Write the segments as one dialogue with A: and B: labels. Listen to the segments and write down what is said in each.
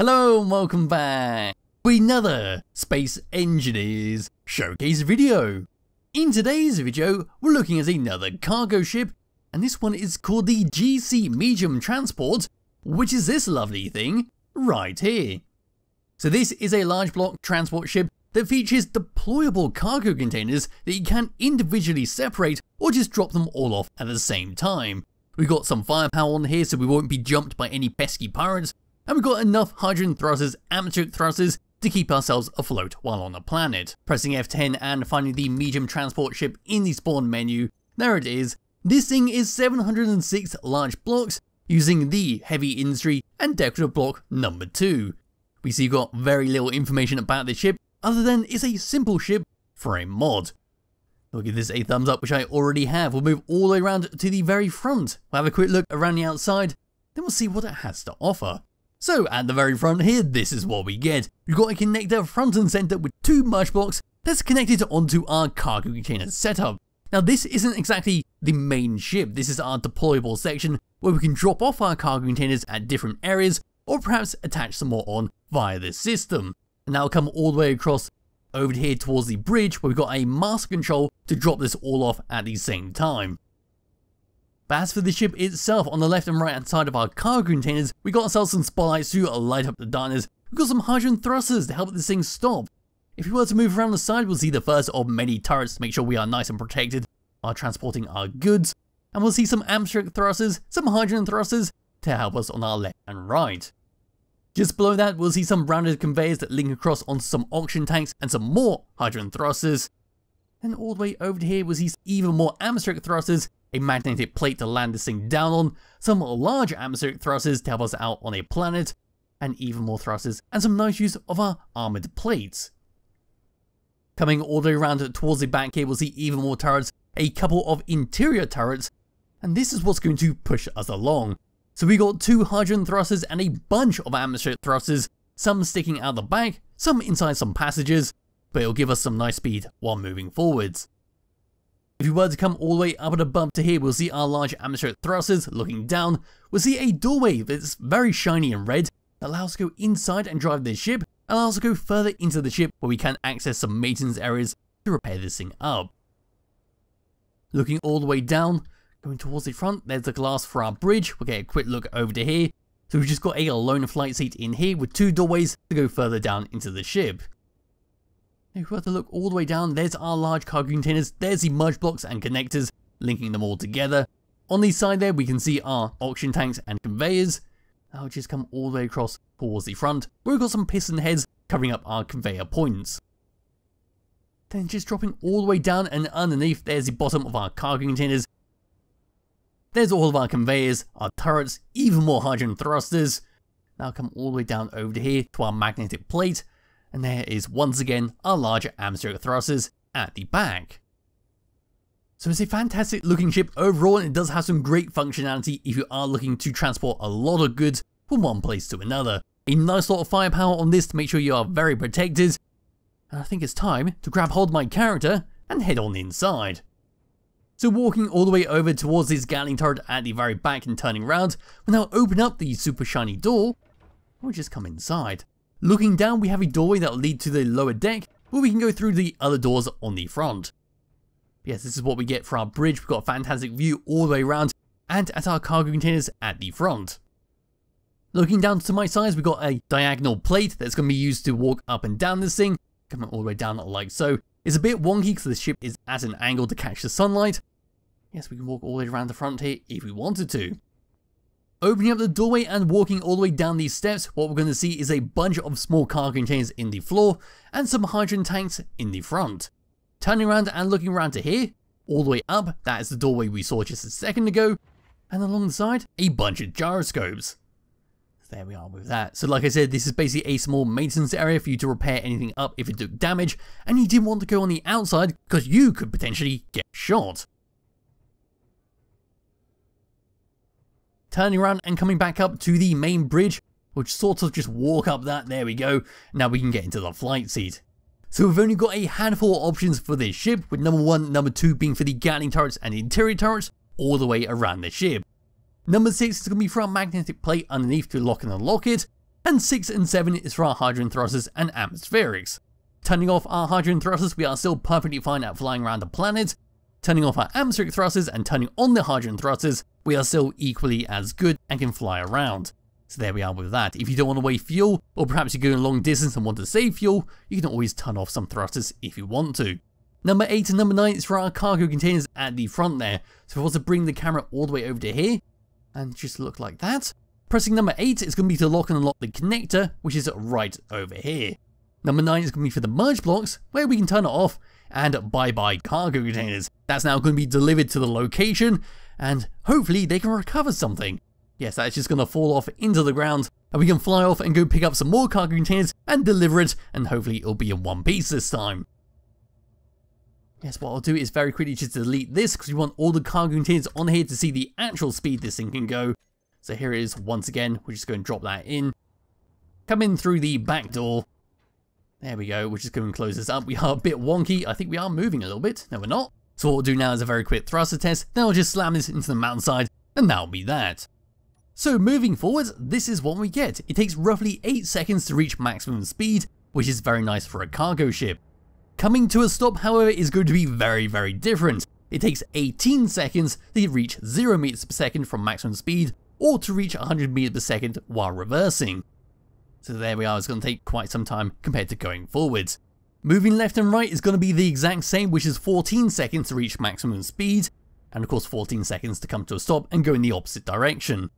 A: Hello and welcome back to another Space Engineers Showcase video. In today's video, we're looking at another cargo ship, and this one is called the GC Medium Transport, which is this lovely thing right here. So this is a large block transport ship that features deployable cargo containers that you can individually separate or just drop them all off at the same time. We've got some firepower on here so we won't be jumped by any pesky pirates, and we've got enough hydrogen thrusters, atmospheric thrusters to keep ourselves afloat while on the planet. Pressing F10 and finding the medium transport ship in the spawn menu, there it is. This thing is 706 large blocks using the heavy industry and decorative block number 2. We see got very little information about this ship other than it's a simple ship for a mod. We'll give this a thumbs up which I already have. We'll move all the way around to the very front. We'll have a quick look around the outside, then we'll see what it has to offer. So at the very front here, this is what we get. We've got a connector front and center with two merge blocks that's connected onto our cargo container setup. Now this isn't exactly the main ship, this is our deployable section where we can drop off our cargo containers at different areas or perhaps attach some more on via this system. And now come all the way across over here towards the bridge where we've got a master control to drop this all off at the same time. But as for the ship itself, on the left and right hand side of our cargo containers, we got ourselves some spotlights to light up the darkness. We've got some hydrogen thrusters to help this thing stop. If we were to move around the side, we'll see the first of many turrets to make sure we are nice and protected while transporting our goods. And we'll see some atmospheric thrusters, some hydrogen thrusters to help us on our left and right. Just below that, we'll see some rounded conveyors that link across onto some oxygen tanks and some more hydrogen thrusters. And all the way over to here, we'll see even more atmospheric thrusters a magnetic plate to land this thing down on, some larger atmospheric thrusters to help us out on a planet, and even more thrusters, and some nice use of our armoured plates. Coming all the way around towards the back here, we'll see even more turrets, a couple of interior turrets, and this is what's going to push us along. So we got two hydrogen thrusters and a bunch of atmospheric thrusters, some sticking out the back, some inside some passages, but it'll give us some nice speed while moving forwards. If we were to come all the way up and above to here, we'll see our large atmospheric thrusters looking down. We'll see a doorway that's very shiny and red that allows us to go inside and drive this ship, and allows us to go further into the ship where we can access some maintenance areas to repair this thing up. Looking all the way down, going towards the front, there's the glass for our bridge. We'll get a quick look over to here. So we've just got a lone flight seat in here with two doorways to go further down into the ship. If we were to look all the way down, there's our large cargo containers, there's the merge blocks and connectors, linking them all together. On the side there, we can see our oxygen tanks and conveyors. I'll just come all the way across towards the front, where we've got some piston heads covering up our conveyor points. Then just dropping all the way down and underneath, there's the bottom of our cargo containers. There's all of our conveyors, our turrets, even more hydrogen thrusters. Now come all the way down over to here to our magnetic plate, and there is once again our larger thrusters at the back. So it's a fantastic looking ship overall and it does have some great functionality if you are looking to transport a lot of goods from one place to another. A nice lot of firepower on this to make sure you are very protected. And I think it's time to grab hold of my character and head on inside. So walking all the way over towards this Gatling turret at the very back and turning around, we'll now open up the super shiny door, we'll just come inside. Looking down, we have a doorway that will lead to the lower deck, where we can go through the other doors on the front. Yes, this is what we get for our bridge. We've got a fantastic view all the way around, and at our cargo containers at the front. Looking down to my sides, we've got a diagonal plate that's going to be used to walk up and down this thing, coming all the way down like so. It's a bit wonky because the ship is at an angle to catch the sunlight. Yes, we can walk all the way around the front here if we wanted to. Opening up the doorway and walking all the way down these steps, what we're going to see is a bunch of small cargo containers in the floor and some hydrogen tanks in the front. Turning around and looking around to here, all the way up, that is the doorway we saw just a second ago, and along the side, a bunch of gyroscopes. There we are with that. So like I said, this is basically a small maintenance area for you to repair anything up if it took damage, and you didn't want to go on the outside because you could potentially get shot. Turning around and coming back up to the main bridge, which sort of just walk up that, there we go, now we can get into the flight seat. So we've only got a handful of options for this ship, with number 1, number 2 being for the Gatling turrets and interior turrets, all the way around the ship. Number 6 is going to be for our magnetic plate underneath to lock and unlock it, and 6 and 7 is for our hydrogen thrusters and atmospherics. Turning off our hydrogen thrusters, we are still perfectly fine at flying around the planet. Turning off our atmospheric thrusters and turning on the hydrogen thrusters, we are still equally as good and can fly around. So there we are with that. If you don't want to waste fuel, or perhaps you're going a long distance and want to save fuel, you can always turn off some thrusters if you want to. Number 8 and number 9 is for our cargo containers at the front there. So if I was to bring the camera all the way over to here, and just look like that, pressing number 8 is going to be to lock and unlock the connector, which is right over here. Number 9 is going to be for the merge blocks, where we can turn it off, and bye bye cargo containers. That's now going to be delivered to the location, and hopefully they can recover something. Yes, that's just going to fall off into the ground, and we can fly off and go pick up some more cargo containers and deliver it, and hopefully it'll be in one piece this time. Yes, what I'll do is very quickly just delete this because we want all the cargo containers on here to see the actual speed this thing can go. So here it is once again, we're just going to drop that in. Come in through the back door, there we go, which is going to close this up. We are a bit wonky. I think we are moving a little bit. No, we're not. So what we'll do now is a very quick thruster test. Then I'll just slam this into the mountainside, and that'll be that. So moving forward, this is what we get. It takes roughly 8 seconds to reach maximum speed, which is very nice for a cargo ship. Coming to a stop, however, is going to be very, very different. It takes 18 seconds to reach 0 meters per second from maximum speed, or to reach 100 meters per second while reversing. So there we are, it's going to take quite some time compared to going forwards. Moving left and right is going to be the exact same, which is 14 seconds to reach maximum speed, and of course 14 seconds to come to a stop and go in the opposite direction.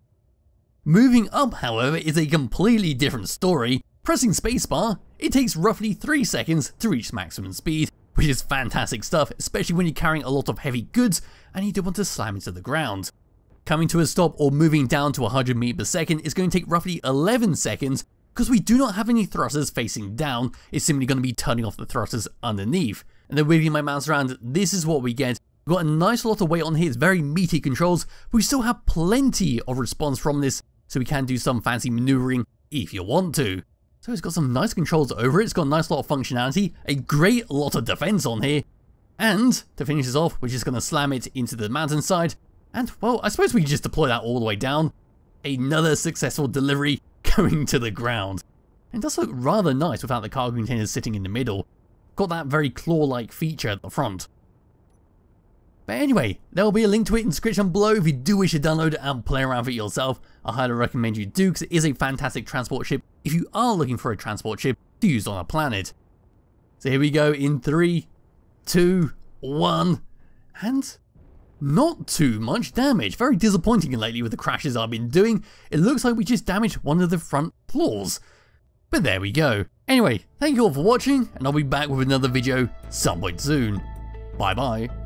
A: Moving up, however, is a completely different story. Pressing spacebar, it takes roughly 3 seconds to reach maximum speed, which is fantastic stuff, especially when you're carrying a lot of heavy goods and you don't want to slam into the ground. Coming to a stop or moving down to 100 meters per second is going to take roughly 11 seconds, because we do not have any thrusters facing down, it's simply going to be turning off the thrusters underneath. And then wiggling my mouse around, this is what we get. We've got a nice lot of weight on here, it's very meaty controls, but we still have plenty of response from this, so we can do some fancy maneuvering if you want to. So it's got some nice controls over it, it's got a nice lot of functionality, a great lot of defense on here, and to finish this off, we're just going to slam it into the mountainside, and well, I suppose we can just deploy that all the way down. Another successful delivery going to the ground. It does look rather nice without the cargo containers sitting in the middle. Got that very claw-like feature at the front. But anyway, there will be a link to it in the description below if you do wish to download it and play around with it yourself. I highly recommend you do because it is a fantastic transport ship if you are looking for a transport ship to use on a planet. So here we go in three, two, one, and not too much damage. Very disappointing lately with the crashes I've been doing. It looks like we just damaged one of the front floors. But there we go. Anyway, thank you all for watching, and I'll be back with another video some point soon. Bye bye.